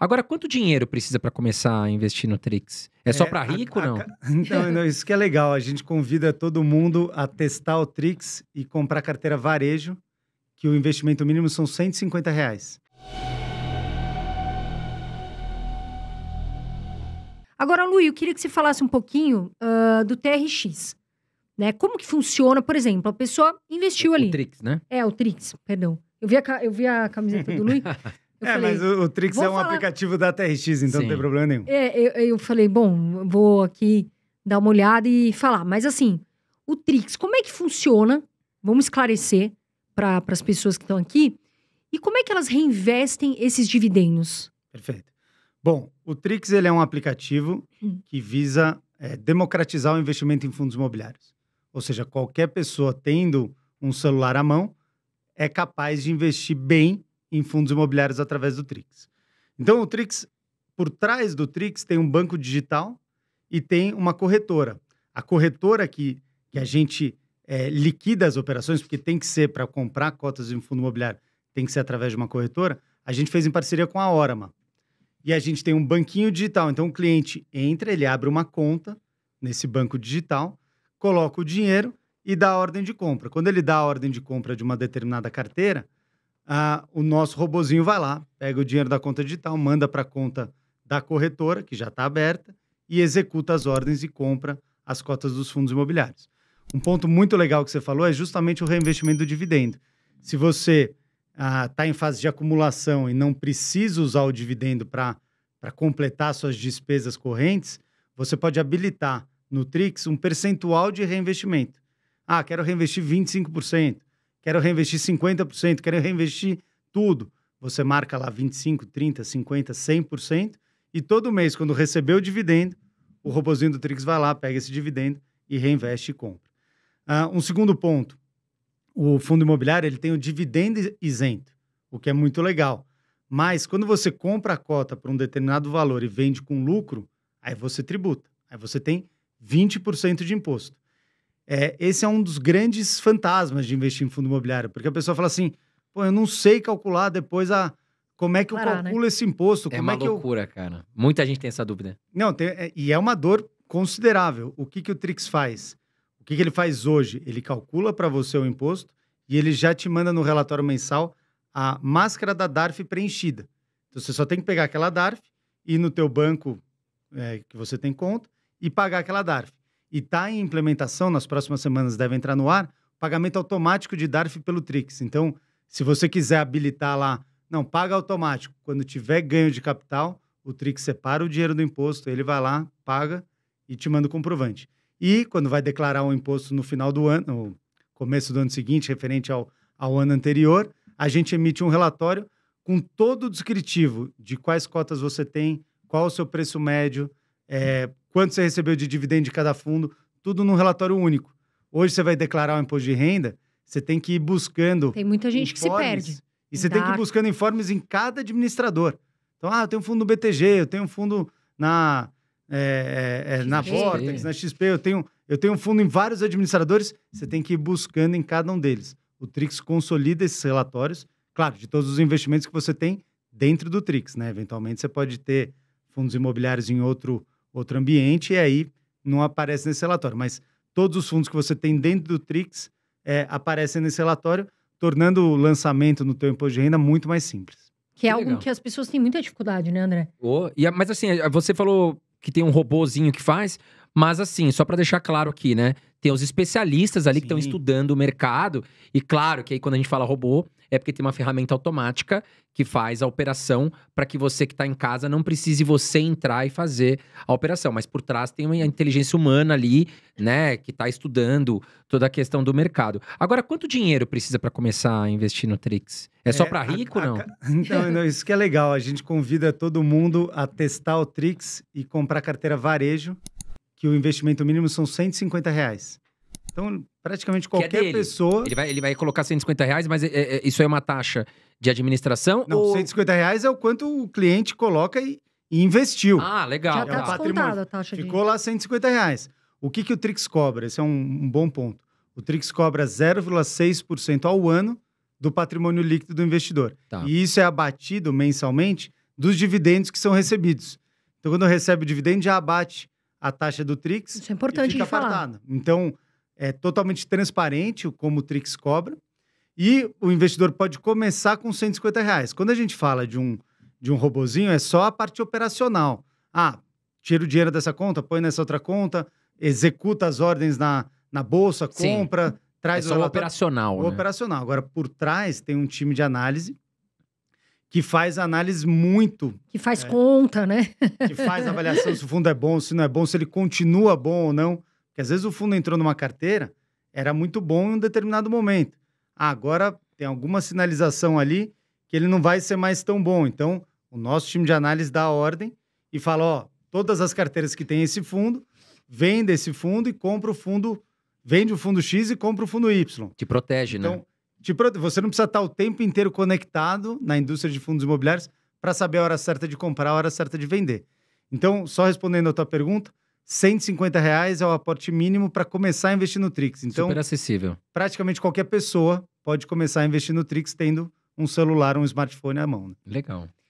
Agora, quanto dinheiro precisa para começar a investir no Trix? É só para rico, a, não? A, não, não, isso que é legal. A gente convida todo mundo a testar o Trix e comprar carteira varejo, que o investimento mínimo são 150 reais. Agora, Lu, eu queria que você falasse um pouquinho uh, do TRX. Né? Como que funciona, por exemplo, a pessoa investiu o, ali. O Trix, né? É, o Trix, perdão. Eu vi a, eu vi a camiseta do Luiz. é, falei, mas o, o Trix é um falar... aplicativo da TRX, então Sim. não tem problema nenhum. É, eu, eu falei, bom, vou aqui dar uma olhada e falar. Mas assim, o Trix, como é que funciona? Vamos esclarecer para as pessoas que estão aqui. E como é que elas reinvestem esses dividendos? Perfeito. Bom, o Trix ele é um aplicativo hum. que visa é, democratizar o investimento em fundos imobiliários. Ou seja, qualquer pessoa tendo um celular à mão é capaz de investir bem em fundos imobiliários através do Trix. Então, o Trix, por trás do Trix, tem um banco digital e tem uma corretora. A corretora que, que a gente é, liquida as operações, porque tem que ser para comprar cotas de um fundo imobiliário, tem que ser através de uma corretora, a gente fez em parceria com a Orama. E a gente tem um banquinho digital. Então, o cliente entra, ele abre uma conta nesse banco digital, coloca o dinheiro e dá a ordem de compra. Quando ele dá a ordem de compra de uma determinada carteira, ah, o nosso robozinho vai lá, pega o dinheiro da conta digital, manda para a conta da corretora, que já está aberta, e executa as ordens e compra as cotas dos fundos imobiliários. Um ponto muito legal que você falou é justamente o reinvestimento do dividendo. Se você está ah, em fase de acumulação e não precisa usar o dividendo para completar suas despesas correntes, você pode habilitar no Trix um percentual de reinvestimento. Ah, quero reinvestir 25%, quero reinvestir 50%, quero reinvestir tudo. Você marca lá 25, 30, 50, 100% e todo mês, quando receber o dividendo, o robozinho do Trix vai lá, pega esse dividendo e reinveste e compra. Uh, um segundo ponto, o fundo imobiliário ele tem o dividendo isento, o que é muito legal. Mas quando você compra a cota por um determinado valor e vende com lucro, aí você tributa. Aí você tem 20% de imposto. É, esse é um dos grandes fantasmas de investir em fundo imobiliário, porque a pessoa fala assim: pô, eu não sei calcular depois a. Como é que eu Parar, né? calculo né? esse imposto? É Como uma é que loucura, eu... cara. Muita gente tem essa dúvida. Não, tem, é, e é uma dor considerável. O que, que o Trix faz? O que, que ele faz hoje? Ele calcula para você o imposto e ele já te manda no relatório mensal a máscara da DARF preenchida. Então você só tem que pegar aquela DARF, ir no teu banco é, que você tem conta e pagar aquela DARF. E está em implementação, nas próximas semanas deve entrar no ar, pagamento automático de DARF pelo Trix. Então, se você quiser habilitar lá, não, paga automático. Quando tiver ganho de capital, o Trix separa o dinheiro do imposto, ele vai lá, paga e te manda o comprovante. E quando vai declarar o imposto no final do ano, no começo do ano seguinte, referente ao, ao ano anterior, a gente emite um relatório com todo o descritivo de quais cotas você tem, qual o seu preço médio, é, quanto você recebeu de dividendo de cada fundo, tudo num relatório único. Hoje você vai declarar o imposto de renda, você tem que ir buscando. Tem muita gente que se perde. E você tem que ir buscando informes em cada administrador. Então, ah, eu tenho um fundo no BTG, eu tenho um fundo na, é, é, é na Vortex, na XP, eu tenho, eu tenho um fundo em vários administradores, você tem que ir buscando em cada um deles. O Trix consolida esses relatórios, claro, de todos os investimentos que você tem dentro do Trix, né? Eventualmente você pode ter fundos imobiliários em outro outro ambiente, e aí não aparece nesse relatório. Mas todos os fundos que você tem dentro do Trix é, aparecem nesse relatório, tornando o lançamento no teu imposto de renda muito mais simples. Que é que algo legal. que as pessoas têm muita dificuldade, né, André? Oh, e, mas assim, você falou que tem um robozinho que faz, mas assim, só para deixar claro aqui, né? Tem os especialistas ali Sim. que estão estudando o mercado. E claro que aí quando a gente fala robô, é porque tem uma ferramenta automática que faz a operação para que você que está em casa não precise você entrar e fazer a operação. Mas por trás tem uma inteligência humana ali, né, que está estudando toda a questão do mercado. Agora, quanto dinheiro precisa para começar a investir no Trix? É, é só para rico, a, a, não? não? Não, isso que é legal. A gente convida todo mundo a testar o Trix e comprar carteira varejo que o investimento mínimo são 150 reais. Então, praticamente é qualquer é pessoa. Ele vai, ele vai colocar 150 reais, mas é, é, isso é uma taxa de administração? Não, ou... 150 reais é o quanto o cliente coloca e, e investiu. Ah, legal. Já está é patrimônio. a taxa Ficou de... lá 150 reais. O que, que o Trix cobra? Esse é um, um bom ponto. O Trix cobra 0,6% ao ano do patrimônio líquido do investidor. Tá. E isso é abatido mensalmente dos dividendos que são recebidos. Então, quando recebe o dividendo, já abate a taxa do Trix. Isso é importante e fica de falar. Então, é totalmente transparente como o Trix cobra. E o investidor pode começar com 150 reais. Quando a gente fala de um, de um robozinho, é só a parte operacional. Ah, tira o dinheiro dessa conta, põe nessa outra conta, executa as ordens na, na bolsa, Sim. compra, É traz só o operacional, O né? operacional. Agora, por trás, tem um time de análise que faz análise muito, Que faz É. conta, né? que faz avaliação se o fundo é bom, se não é bom, se ele continua bom ou não. Porque às vezes o fundo entrou numa carteira, era muito bom em um determinado momento. Ah, agora tem alguma sinalização ali que ele não vai ser mais tão bom. Então, o nosso time de análise dá a ordem e fala: ó, todas as carteiras que tem esse fundo, vende esse fundo e compra o fundo, vende o fundo X e compra o fundo Y. Te protege, né? Então, te prote- você não precisa estar o tempo inteiro conectado na indústria de fundos imobiliários para saber a hora certa de comprar, a hora certa de vender. Então, só respondendo a tua pergunta, 150 reais é o aporte mínimo para começar a investir no Trix. Então, Super acessível. praticamente qualquer pessoa pode começar a investir no Trix tendo um celular, um smartphone à mão. né? Legal.